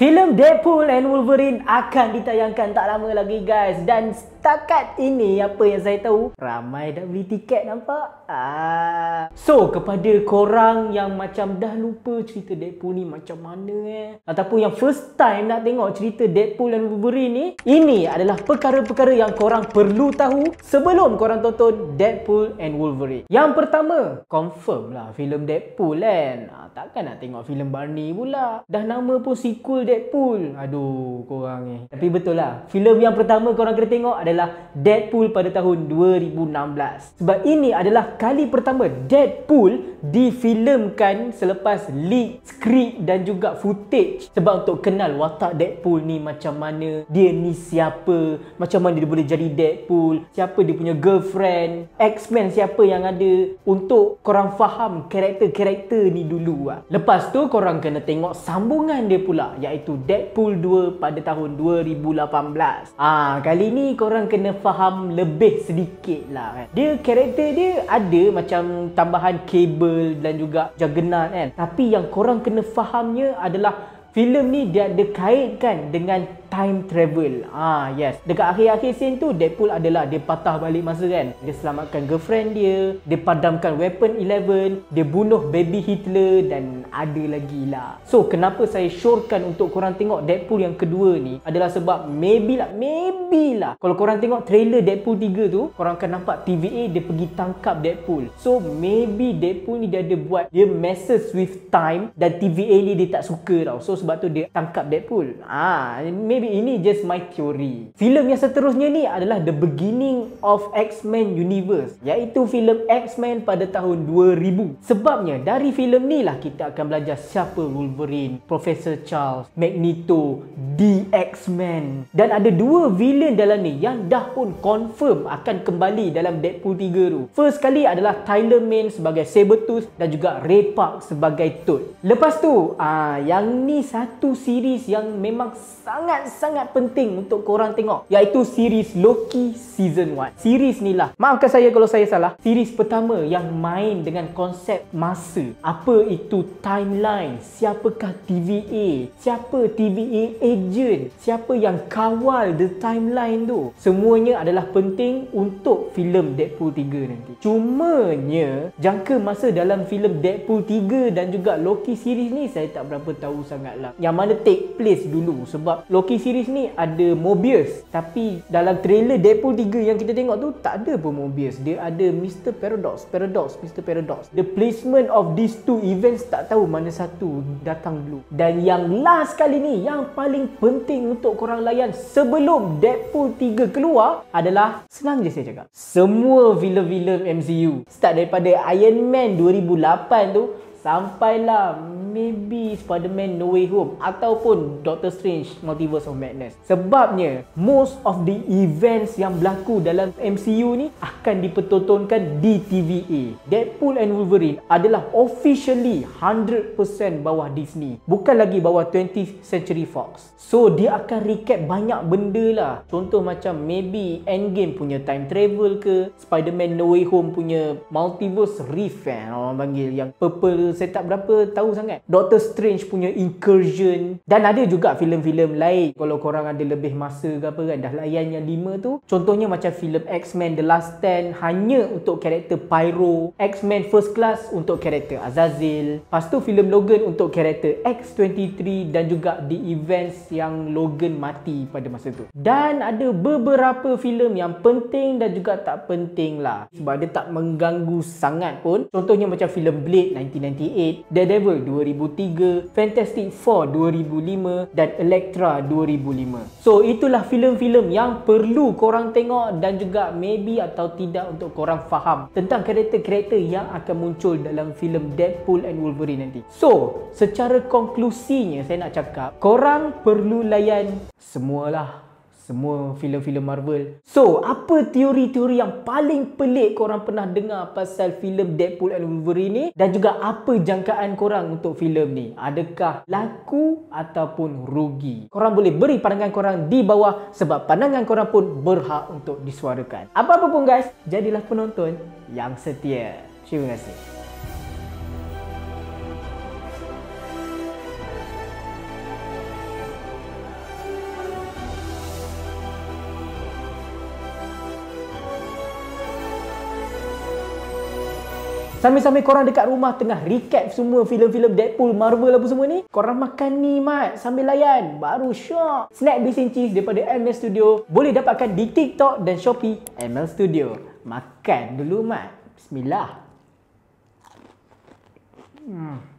Filem Deadpool and Wolverine akan ditayangkan tak lama lagi guys dan setakat ini apa yang saya tahu ramai dah beli tiket nampak? Ah. So kepada korang yang macam dah lupa cerita Deadpool ni macam mana eh ataupun yang first time nak tengok cerita Deadpool and Wolverine ni ini adalah perkara-perkara yang korang perlu tahu sebelum korang tonton Deadpool and Wolverine. Yang pertama, confirm lah filem Deadpool kan. Ah, takkan nak tengok filem Barney pula. Dah nama pun sequel Deadpool. Aduh, korang ni. Tapi betul lah. Filem yang pertama korang kena tengok adalah Deadpool pada tahun 2016. Sebab ini adalah kali pertama Deadpool difilmkan selepas leak skrip dan juga footage. Sebab untuk kenal watak Deadpool ni macam mana, dia ni siapa, macam mana dia boleh jadi Deadpool, siapa dia punya girlfriend, X-Men siapa yang ada untuk korang faham karakter-karakter ni dulu lah. Lepas tu korang kena tengok sambungan dia pula iaitu Deadpool 2 pada tahun 2018. Ah, kali ni korang kena faham lebih sedikit lah kan. Dia karakter dia ada macam tambahan kabel dan juga juggernaut kan. Tapi yang korang kena fahamnya adalah filem ni dia ada kaitkan dengan time travel. Ah yes. Dekat akhir-akhir scene tu Deadpool adalah dia patah balik masa kan. Dia selamatkan girlfriend dia, dia padamkan weapon 11, dia bunuh baby Hitler dan ada lagi lah. So kenapa saya syorkan untuk korang tengok Deadpool yang kedua ni adalah sebab maybe lah, maybe lah. Kalau korang tengok trailer Deadpool 3 tu, korang akan nampak TVA dia pergi tangkap Deadpool. So maybe Deadpool ni dia ada buat dia messes with time dan TVA ni dia tak suka tau. So sebab tu dia tangkap Deadpool. Ah, maybe maybe ini just my theory. Filem yang seterusnya ni adalah the beginning of X-Men universe, iaitu filem X-Men pada tahun 2000. Sebabnya dari filem ni lah kita akan belajar siapa Wolverine, Professor Charles, Magneto, The X-Men. Dan ada dua villain dalam ni yang dah pun confirm akan kembali dalam Deadpool 3 tu. First kali adalah Tyler Mane sebagai Sabretooth dan juga Ray Park sebagai Toad. Lepas tu, ah yang ni satu series yang memang sangat sangat penting untuk korang tengok iaitu series Loki season 1. Series ni lah. Maafkan saya kalau saya salah. Series pertama yang main dengan konsep masa. Apa itu timeline? Siapakah TVA? Siapa TVA agent? Siapa yang kawal the timeline tu? Semuanya adalah penting untuk filem Deadpool 3 nanti. Cumanya jangka masa dalam filem Deadpool 3 dan juga Loki series ni saya tak berapa tahu sangatlah. Yang mana take place dulu sebab Loki series ni ada Mobius tapi dalam trailer Deadpool 3 yang kita tengok tu tak ada pun Mobius dia ada Mr. Paradox Paradox Mr. Paradox the placement of these two events tak tahu mana satu datang dulu dan yang last kali ni yang paling penting untuk korang layan sebelum Deadpool 3 keluar adalah senang je saya cakap semua filem-filem MCU start daripada Iron Man 2008 tu sampailah maybe Spider-Man No Way Home ataupun Doctor Strange Multiverse of Madness. Sebabnya most of the events yang berlaku dalam MCU ni akan dipertontonkan di TVA. Deadpool and Wolverine adalah officially 100% bawah Disney. Bukan lagi bawah 20th Century Fox. So dia akan recap banyak benda lah. Contoh macam maybe Endgame punya time travel ke, Spider-Man No Way Home punya Multiverse Rift kan orang panggil yang purple tak berapa tahu sangat. Doctor Strange punya Incursion. Dan ada juga filem-filem lain. Kalau korang ada lebih masa ke apa kan dah layan yang lima tu. Contohnya macam filem X-Men The Last Stand hanya untuk karakter Pyro. X-Men First Class untuk karakter Azazel. Lepas tu filem Logan untuk karakter X-23 dan juga The Events yang Logan mati pada masa tu. Dan ada beberapa filem yang penting dan juga tak penting lah. Sebab dia tak mengganggu sangat pun. Contohnya macam filem Blade 1998 Daredevil 2003, Fantastic Four 2005 dan Elektra 2005. So itulah filem-filem yang perlu korang tengok dan juga maybe atau tidak untuk korang faham tentang karakter-karakter yang akan muncul dalam filem Deadpool and Wolverine nanti. So, secara konklusinya saya nak cakap, korang perlu layan semualah semua filem-filem Marvel. So, apa teori-teori yang paling pelik korang pernah dengar pasal filem Deadpool and Wolverine ni? Dan juga apa jangkaan korang untuk filem ni? Adakah laku ataupun rugi? Korang boleh beri pandangan korang di bawah sebab pandangan korang pun berhak untuk disuarakan. Apa-apa pun guys, jadilah penonton yang setia. Terima kasih. Sambil-sambil korang dekat rumah tengah recap semua filem-filem Deadpool, Marvel apa semua ni, korang makan ni mat sambil layan. Baru syok. Snack and Cheese daripada ML Studio boleh dapatkan di TikTok dan Shopee ML Studio. Makan dulu mat. Bismillah. Hmm.